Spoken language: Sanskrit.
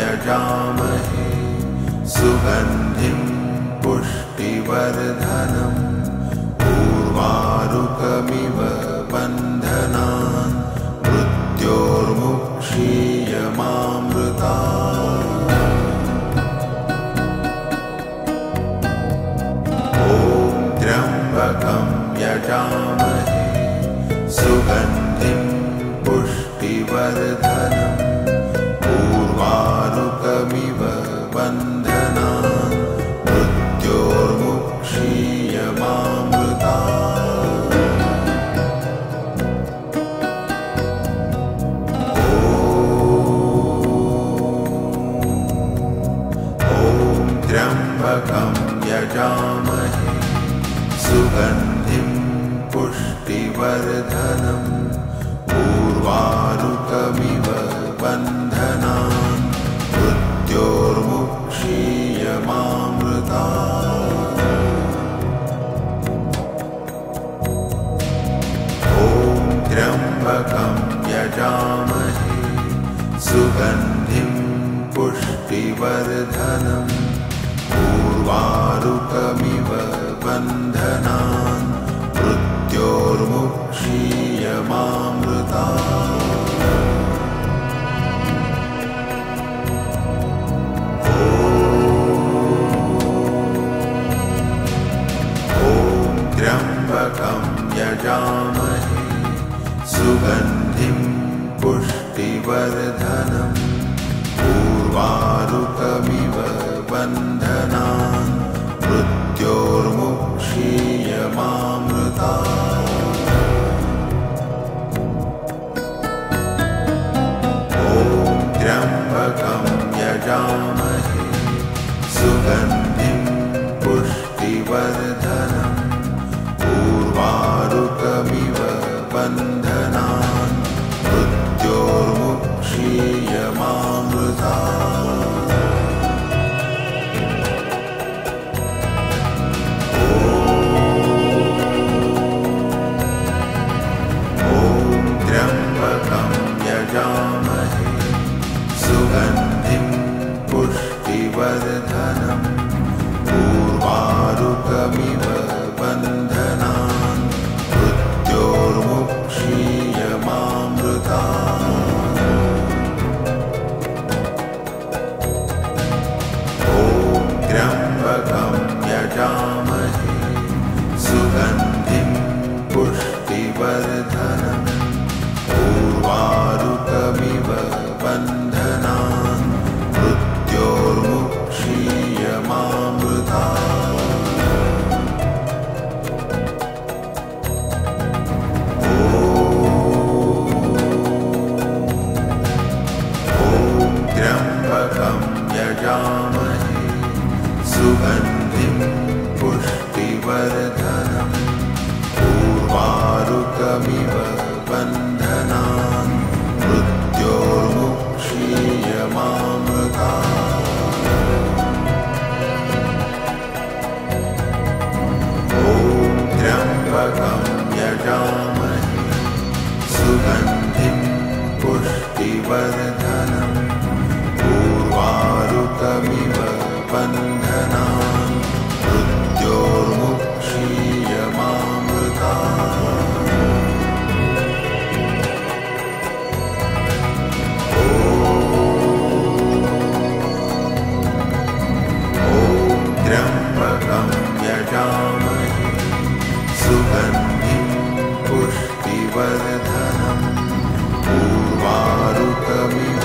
यजामहे सुगन्धिं पुष्टिवर्धनम् पूर्वारुकमिव बन्धनान् मृत्योर्मुक्षीयमामृता ॐ त्र्यम्बकं त्र्यम्बकं यजामहे। सुगन्धिं पुष्टिवर्धनम् पूर्वारुकमिव बन्धनान् मृत्योर्मुक्षीयमामृता ॐ त्र्यम्बकं यजामहे। सुगन्धिं पुष्टिवर्धनम् पूर्वारुकमिव बन्धनान् मृत्योर्मुक्षीयमामृता ॐ त्र्यम्बकं यजामहे सुगन्धिं पुष्टिवर्धनम्। पूर्वारुकमिव बन्धनान् मृत्योर्मुक्षीयमामृता पूर्वारुकमिव बन्धनान् मृत्योर्मुक्षीय मामृता ॐ त्र्यम्बकं यजामहे सुगन्धिं पुष्टिवर्ध धर्वारुकवि